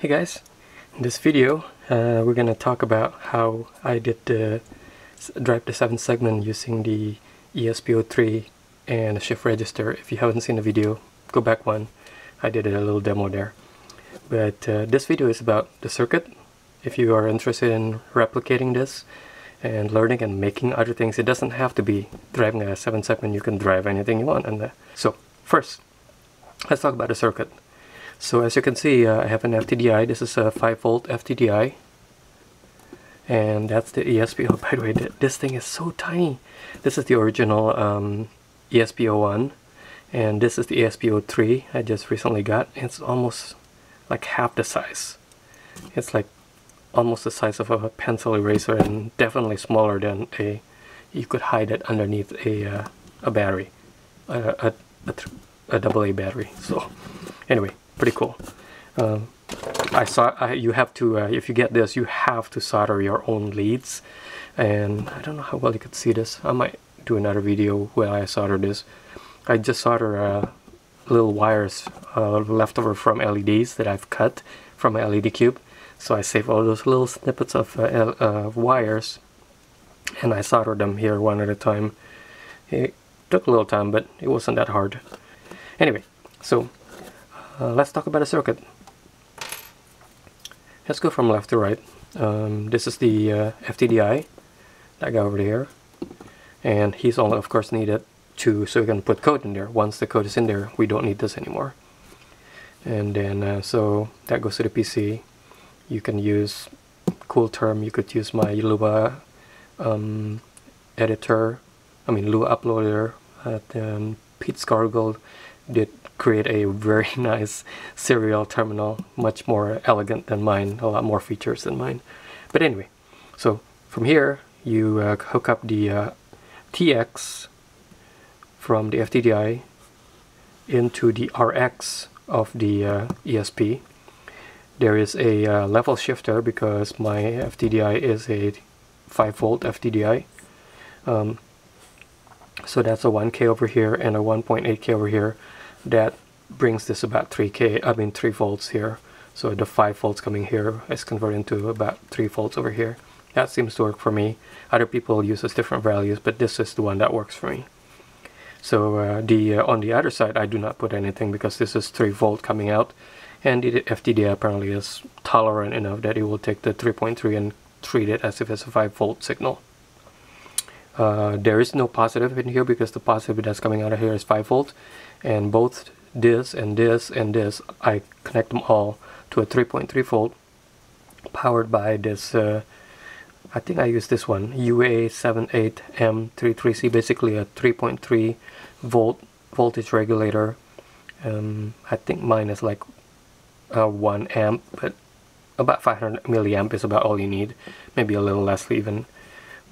Hey guys, in this video uh, we're gonna talk about how I did the drive the 7 segment using the ESP03 and a shift register. If you haven't seen the video, go back one. I did a little demo there. But uh, this video is about the circuit. If you are interested in replicating this and learning and making other things, it doesn't have to be driving a 7 segment. You can drive anything you want. And so first, let's talk about the circuit. So as you can see, uh, I have an FTDI. This is a 5 volt FTDI. And that's the ESP. Oh, by the way, th this thing is so tiny. This is the original um, ESP01. And this is the ESP03 I just recently got. It's almost like half the size. It's like almost the size of a pencil eraser and definitely smaller than a you could hide it underneath a uh, a battery a, a, a, a double A battery so anyway pretty cool. Um, I saw I, you have to uh, if you get this you have to solder your own leads. And I don't know how well you could see this. I might do another video where I solder this. I just solder uh, little wires uh, left over from LEDs that I've cut from my LED cube. So I save all those little snippets of uh, uh, wires and I solder them here one at a time. It took a little time but it wasn't that hard. Anyway so uh, let's talk about the circuit. Let's go from left to right. Um, this is the uh, FTDI, that guy over there. And he's only of course needed to, so we can put code in there. Once the code is in there, we don't need this anymore. And then, uh, so that goes to the PC. You can use CoolTerm, you could use my Lua um, editor, I mean Lua uploader, at um, Pete Scargill did create a very nice serial terminal, much more elegant than mine, a lot more features than mine. But anyway, so from here you uh, hook up the uh, TX from the FTDI into the RX of the uh, ESP. There is a uh, level shifter because my FTDI is a 5 volt FTDI. Um, so that's a 1K over here and a 1.8K over here that brings this about 3k I mean 3 volts here. So the 5 volts coming here is converted to about 3 volts over here. That seems to work for me. Other people uses different values but this is the one that works for me. So uh, the uh, on the other side I do not put anything because this is 3 volt coming out. And the FTDI apparently is tolerant enough that it will take the 3.3 and treat it as if it's a 5 volt signal uh, there is no positive in here because the positive that's coming out of here is 5 volt and both this and this and this I connect them all to a 3.3 volt powered by this uh, I think I use this one UA78M33C basically a 3.3 volt voltage regulator. Um, I think mine is like uh, 1 amp but about 500 milliamp is about all you need maybe a little less even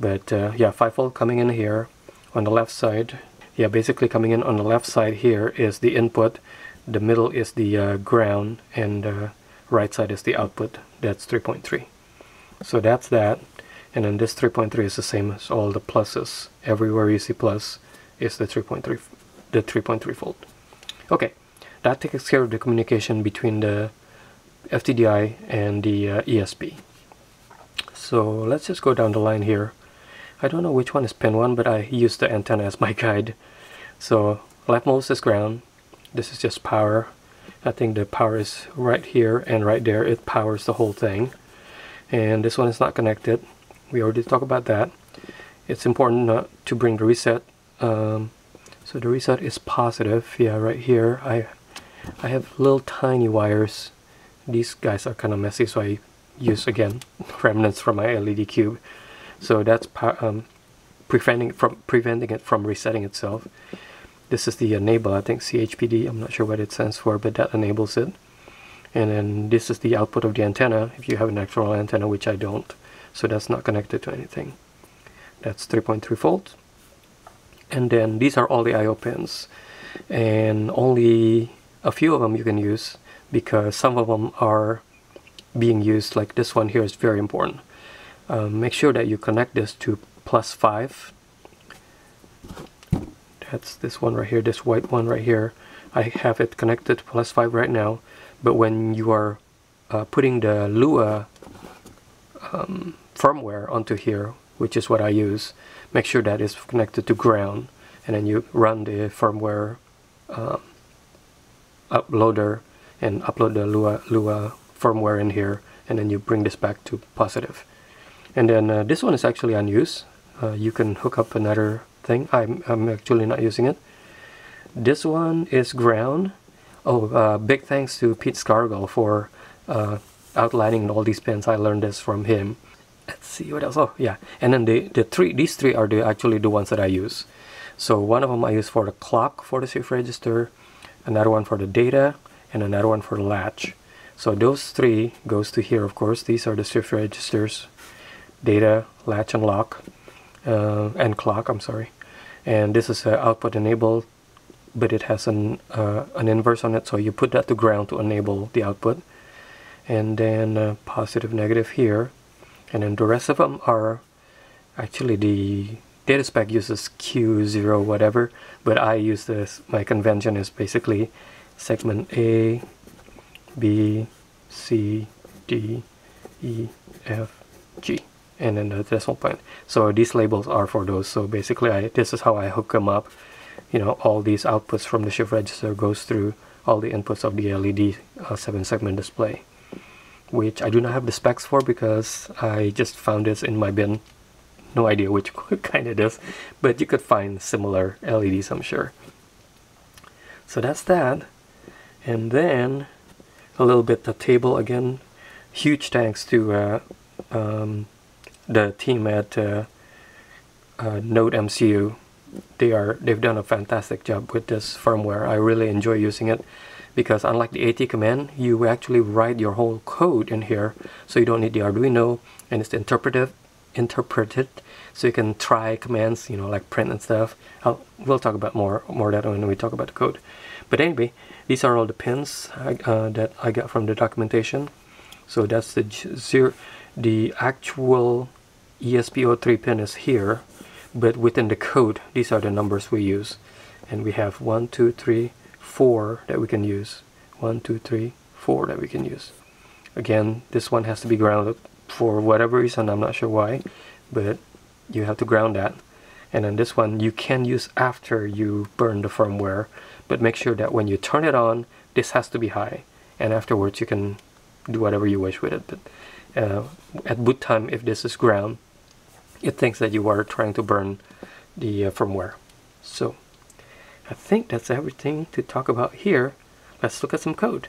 but uh, yeah 5 volt coming in here on the left side. Yeah basically coming in on the left side here is the input. The middle is the uh, ground and the right side is the output. That's 3.3 so that's that. And then this 3.3 is the same as all the pluses. Everywhere you see plus is the 3.3 the 3.3 volt okay that takes care of the communication between the FTDI and the uh, ESP so let's just go down the line here I don't know which one is pin 1 but I use the antenna as my guide. So leftmost is ground. This is just power. I think the power is right here and right there. It powers the whole thing. And this one is not connected. We already talked about that. It's important not to bring the reset. Um, so the reset is positive. Yeah right here. I I have little tiny wires. These guys are kind of messy so I use again remnants from my LED cube so that's um, preventing from preventing it from resetting itself. This is the enable, I think CHPD, I'm not sure what it stands for, but that enables it. And then this is the output of the antenna, if you have an actual antenna, which I don't. So that's not connected to anything. That's 3.3 volt. And then these are all the I.O. pins. And only a few of them you can use because some of them are being used, like this one here is very important. Um, make sure that you connect this to plus 5 that's this one right here this white one right here. I have it connected to plus 5 right now. But when you are uh, putting the Lua um, firmware onto here, which is what I use, make sure that it's connected to ground, and then you run the firmware um, uploader and upload the Lua, Lua firmware in here, and then you bring this back to positive. And then uh, this one is actually unused. Uh, you can hook up another thing. I'm, I'm actually not using it. This one is ground. Oh, uh, big thanks to Pete Scargill for uh, outlining all these pins. I learned this from him. Let's see what else. Oh, yeah. And then the, the three, these three are the actually the ones that I use. So one of them I use for the clock for the shift register, another one for the data, and another one for the latch. So those three goes to here, of course. These are the shift registers, data, latch and lock, uh, and clock, I'm sorry. And this is uh, output enabled, but it has an, uh, an inverse on it. So you put that to ground to enable the output. And then uh, positive, negative here. And then the rest of them are actually the data spec uses Q0 whatever, but I use this, my convention is basically segment A, B, C, D, E, F, G, and then the decimal point. So these labels are for those. So basically, I, this is how I hook them up. You know, all these outputs from the shift register goes through all the inputs of the LED uh, 7-segment display, which I do not have the specs for because I just found this in my bin. No idea which kind it is, but you could find similar LEDs, I'm sure. So that's that. And then a little bit the table again. Huge thanks to uh, um, the team at uh, uh, NodeMCU. They are they've done a fantastic job with this firmware. I really enjoy using it because unlike the AT command, you actually write your whole code in here, so you don't need the Arduino, and it's interpretive, interpreted, so you can try commands, you know, like print and stuff. I'll, we'll talk about more more that when we talk about the code. But anyway, these are all the pins uh, that I got from the documentation. So that's the zero, the actual ESP03 pin is here, but within the code, these are the numbers we use. And we have one, two, three, four that we can use. One, two, three, four that we can use. Again, this one has to be grounded for whatever reason, I'm not sure why, but you have to ground that. And then this one you can use after you burn the firmware but make sure that when you turn it on this has to be high and afterwards you can do whatever you wish with it but uh, at boot time if this is ground it thinks that you are trying to burn the uh, firmware. So I think that's everything to talk about here. Let's look at some code